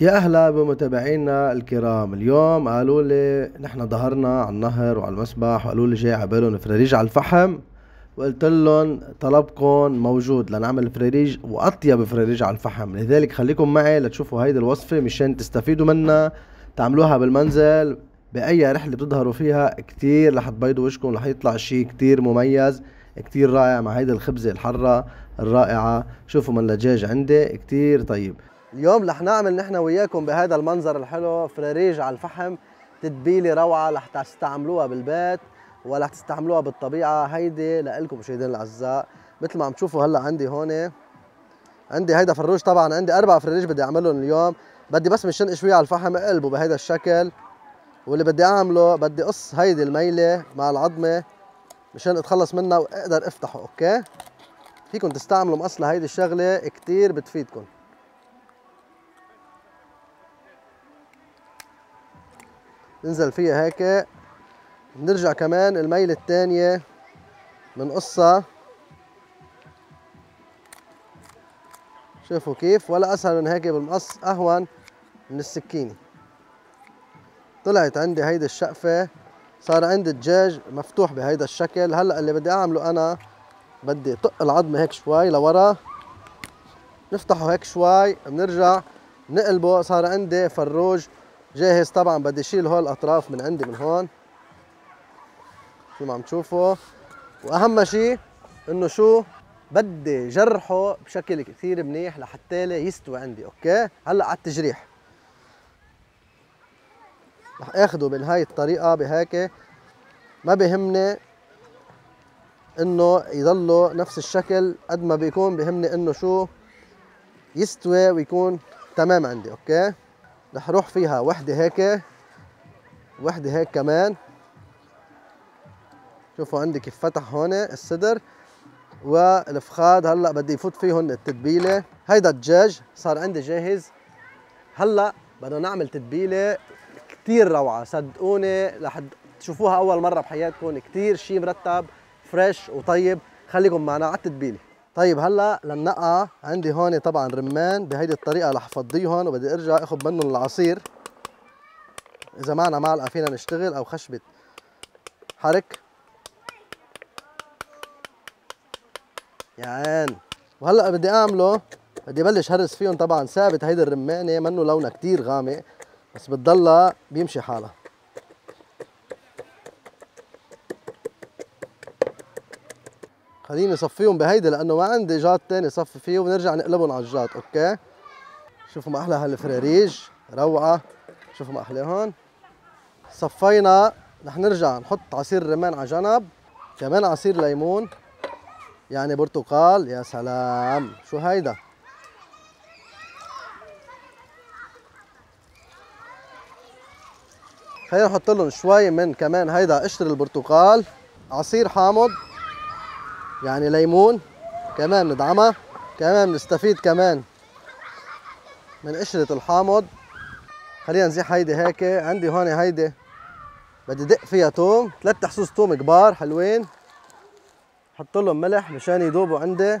يا أهلا بمتابعينا الكرام. اليوم قالوا لي نحن ظهرنا على النهر وعلى المسبح وقالوا لي جاي عبالهم فراريج على الفحم. وقلت لهم طلبكم موجود لنعمل فراريج وأطيب فراريج على الفحم. لذلك خليكم معي لتشوفوا هيدي الوصفة مشان تستفيدوا منها تعملوها بالمنزل بأي رحلة بتظهروا فيها. كتير رح تبيضوا وشكم رح يطلع شيء كتير مميز كتير رائع مع هيدي الخبزة الحرة الرائعة. شوفوا من الدجاج عندي كتير طيب. اليوم رح نعمل نحن وياكم بهذا المنظر الحلو فراريج على الفحم تتبيلة روعة رح تستعملوها بالبيت ولا رح تستعملوها بالطبيعة. هيدي لكم مشاهدينا الأعزاء مثل ما عم تشوفوا هلأ عندي هون عندي هيدا فروج طبعا عندي أربع فراريج بدي أعملهم اليوم. بدي بس مشان اشويه على الفحم أقلبه بهيدا الشكل. واللي بدي أعمله بدي اقص هيدي الميلة مع العظمة مشان أتخلص منها وأقدر أفتحه أوكي؟ فيكم تستعملوا مقص لهيدي الشغلة كتير بتفيدكم. ننزل فيها هيك. بنرجع كمان الميلة الثانية بنقصها شوفوا كيف ولا أسهل من هيك بالمقص أهون من السكينة. طلعت عندي هيدي الشقفة صار عندي الدجاج مفتوح بهيدا الشكل. هلأ اللي بدي أعمله أنا بدي طق العظمة هيك شوي لورا. نفتحه هيك شوي بنرجع نقلبه. صار عندي فروج جاهز طبعا بدي أشيل هول الأطراف من عندي من هون. شو ما عم تشوفوا. وأهم شيء إنه شو بدي جرحه بشكل كثير منيح لحتى يستوي عندي okay؟ هلأ على التجريح. رح آخده بهاي الطريقة بهيك. ما بهمني إنه يضله نفس الشكل قد ما بيكون بهمني إنه شو يستوي ويكون تمام عندي أوكي؟ رح روح فيها وحدة هيك وحدة هيك كمان. شوفوا عندي كيف فتح هون الصدر. والفخاد هلأ بدي يفوت فيهم التتبيلة. هيدا الدجاج صار عندي جاهز. هلأ بدنا نعمل تتبيلة كثير روعة. صدقوني رح تشوفوها أول مرة بحياتكم. كثير شيء مرتب فريش وطيب. خليكم معنا على التتبيلة. طيب هلأ للنقع عندي هون طبعا رمان. بهيدي الطريقة رح افضيهم وبدي أرجع أخذ منهم العصير. إذا معنا معلقة فينا نشتغل أو خشبة. حرك. يا عين. وهلأ بدي أعمله بدي بلش هرس فيهم طبعا ثابت. هيدي الرمانة منه لونها كثير غامق بس بتضلها بيمشي حالها. خليني صفيهم بهيدي لأنه ما عندي جات تاني صفي فيه ونرجع نقلبهم على الجات أوكي؟ شوفوا ما أحلى هالفراريج روعة. شوفوا ما أحلى هون. صفينا رح نرجع نحط عصير رمان على جنب. كمان عصير ليمون. يعني برتقال يا سلام. شو هيدا؟ خلينا نحط لهم شوي من كمان هيدا قشر البرتقال. عصير حامض. يعني ليمون كمان ندعمها كمان بنستفيد كمان من قشرة الحامض. خلينا نزيح هيدي هيك عندي هون هيدي بدي دق فيها توم. ثلاث حصوص توم كبار حلوين. حط لهم ملح مشان يذوبوا عندي.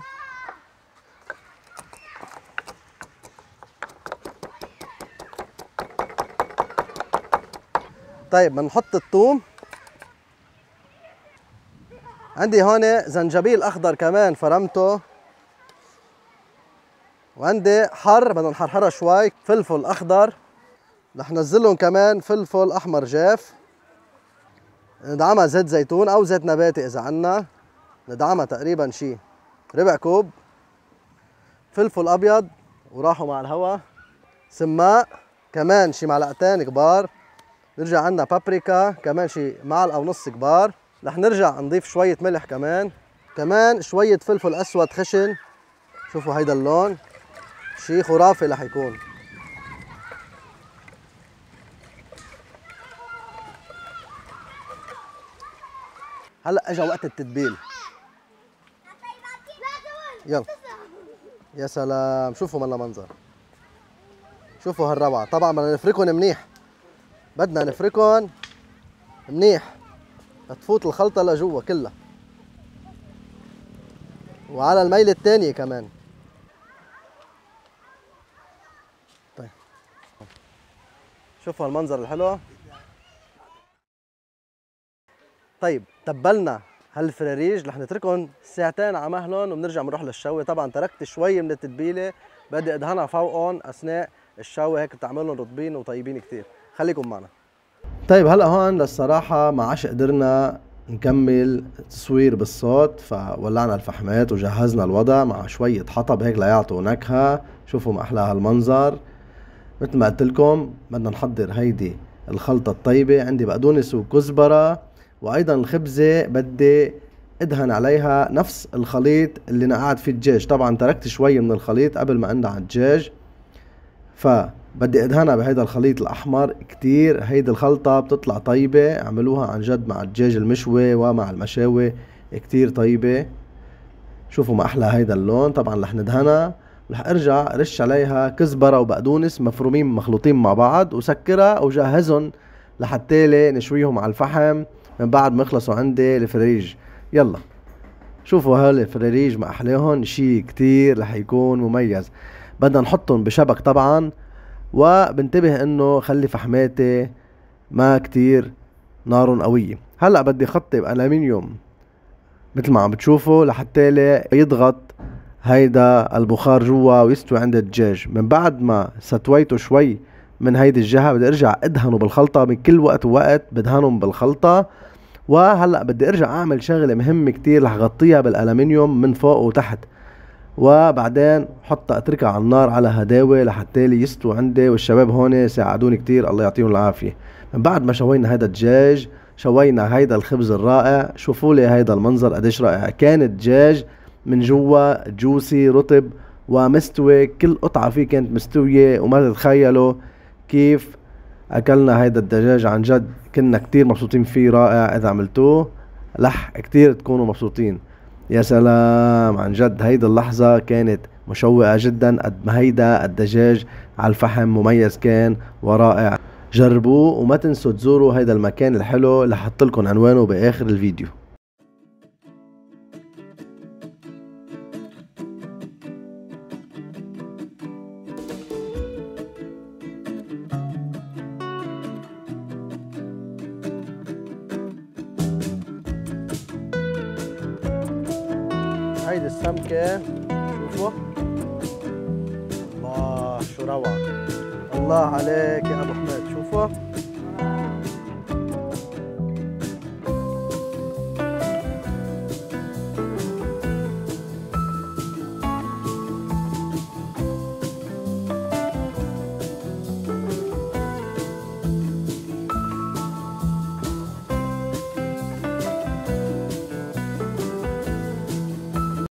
طيب بنحط الثوم عندي هون زنجبيل أخضر كمان فرمته. وعندي حر بدنا نحرحرها شوي فلفل أخضر. رح نزلهم كمان فلفل أحمر جاف. ندعمها زيت زيتون أو زيت نباتي إذا عنا. ندعمها تقريبا شي ربع كوب. فلفل أبيض وراحوا مع الهواء سماق كمان شي معلقتين كبار. نرجع عنا بابريكا كمان شي معلقة ونص كبار. رح نرجع نضيف شوية ملح كمان. كمان شوية فلفل أسود خشن. شوفوا هيدا اللون. شي خرافي رح يكون. هلأ اجى وقت التتبيل. يلا. يا سلام. شوفوا منا منظر شوفوا هالروعة. طبعا بدنا نفركهم منيح. بدنا نفركهم منيح. تفوت الخلطة لجوا كلها. وعلى الميل الثانية كمان. طيب. شوفوا هالمنظر الحلو طيب تبلنا هالفراريج رح نتركهم ساعتين على مهلهم وبنرجع بنروح للشوي طبعا تركت شوي من التتبيلة بدي أدهنها فوقهم أثناء الشوي هيك بتعملهم رطبين وطيبين كتير. خليكم معنا. طيب هلا هون للصراحة ما عادش قدرنا نكمل تصوير بالصوت فولعنا الفحمات وجهزنا الوضع مع شوية حطب هيك ليعطوا نكهة. شوفوا ما أحلى هالمنظر مثل ما قلت لكم بدنا نحضر هيدي الخلطة الطيبة. عندي بقدونس وكزبرة وأيضا الخبزة بدي أدهن عليها نفس الخليط اللي نقعد فيه الدجاج. طبعا تركت شوي من الخليط قبل ما أندع الدجاج. فبدي أدهنها بهيدا الخليط الأحمر. كتير هيدي الخلطة بتطلع طيبة اعملوها عن جد مع الدجاج المشوي ومع المشاوي كتير طيبة. شوفوا ما أحلى هيدا اللون طبعا رح ندهنها. رح أرجع رش عليها كزبرة وبقدونس مفرومين مخلوطين مع بعض وسكرها وجهزهم لحتى نشويهم على الفحم من بعد ما يخلصوا عندي الفريج. يلا. شوفوا هول الفراريج ما أحلاهم شي كتير رح يكون مميز. بدنا نحطهم بشبك طبعا. وبنتبه إنه خلي فحماتي ما كتير نارهم قوية هلأ بدي خطي بالومنيوم مثل ما عم بتشوفوا لحتى يضغط هيدا البخار جوا ويستوي عند الدجاج. من بعد ما ستويته شوي من هيدي الجهة بدي أرجع أدهنه بالخلطة من كل وقت ووقت بدهنهم بالخلطة. وهلأ بدي أرجع أعمل شغلة مهمة كتير رح غطيها بالألمنيوم من فوق وتحت. وبعدين حطها اتركها على النار على هداوة لحتى يستوي عندي والشباب هون ساعدوني كتير. الله يعطيهم العافية. من بعد ما شوينا هيدا الدجاج شوينا هيدا الخبز الرائع. شوفوا لي هيدا المنظر قديش رائع. كان الدجاج من جوا جوسي رطب ومستوي. كل قطعة فيه كانت مستوية وما تتخيلوا كيف أكلنا هيدا الدجاج. عن جد كنا كتير مبسوطين فيه. رائع. إذا عملتوه لح كتير تكونوا مبسوطين. يا سلام. عن جد هيدا اللحظة كانت مشوقة جدا قد ما هيدا الدجاج على الفحم مميز كان ورائع. جربوه وما تنسوا تزوروا هيدا المكان الحلو اللي لكم عنوانه بآخر الفيديو. هيدي السمكة. شوفوا. الله شو روعة. الله عليك يا أبو حميد. شوفوا.